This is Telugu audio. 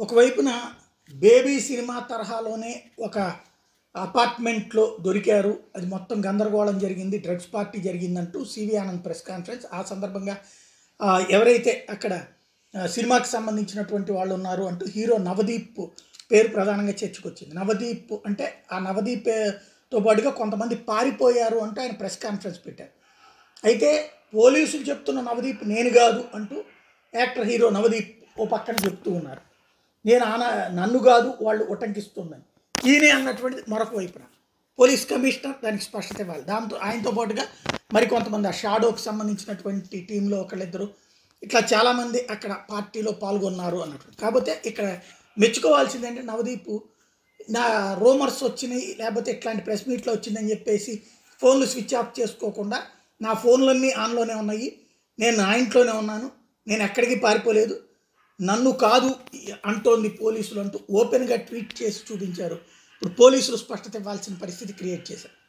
ఒకవైపున బేబీ సినిమా తరహాలోనే ఒక అపార్ట్మెంట్లో దొరికారు. అది మొత్తం గందరగోళం జరిగింది. డ్రగ్స్ పార్టీ జరిగిందంటూ సివి ఆనంద్ ప్రెస్ కాన్ఫరెన్స్. ఆ సందర్భంగా ఎవరైతే అక్కడ సినిమాకి సంబంధించినటువంటి వాళ్ళు ఉన్నారు అంటూ హీరో నవదీప్ పేరు ప్రధానంగా చర్చకొచ్చింది. నవదీప్ అంటే ఆ నవదీప్తో పాటుగా కొంతమంది పారిపోయారు అంటూ ఆయన ప్రెస్ కాన్ఫరెన్స్ పెట్టారు. అయితే పోలీసులు చెప్తున్న నవదీప్ నేను కాదు అంటూ యాక్టర్ హీరో నవదీప్ ఓ పక్కన చెప్తూ ఉన్నారు. నేను ఆన నన్ను కాదు వాళ్ళు ఉటంకిస్తుందని. ఈయనే అన్నటువంటిది మరొక వైపున. పోలీస్ కమిషనర్ దానికి స్పష్టత ఇవ్వాలి. దాంతో ఆయనతో పాటుగా మరికొంతమంది ఆ షాడోకి సంబంధించినటువంటి టీంలో ఒకళ్ళిద్దరు ఇట్లా చాలామంది అక్కడ పార్టీలో పాల్గొన్నారు అన్నట్టు కాకపోతే ఇక్కడ మెచ్చుకోవాల్సింది అంటే నవదీప్ నా రూమర్స్ వచ్చినాయి లేకపోతే ఇట్లాంటి ప్రెస్ మీట్లో వచ్చిందని చెప్పేసి ఫోన్లు స్విచ్ ఆఫ్ చేసుకోకుండా నా ఫోన్లన్నీ ఆన్లోనే ఉన్నాయి. నేను నా ఇంట్లోనే ఉన్నాను. నేను ఎక్కడికి పారిపోలేదు. నన్ను కాదు అంటోంది పోలీసులు అంటూ ఓపెన్గా ట్వీట్ చేసి చూపించారు. ఇప్పుడు పోలీసులు స్పష్టత ఇవ్వాల్సిన పరిస్థితి క్రియేట్ చేశారు.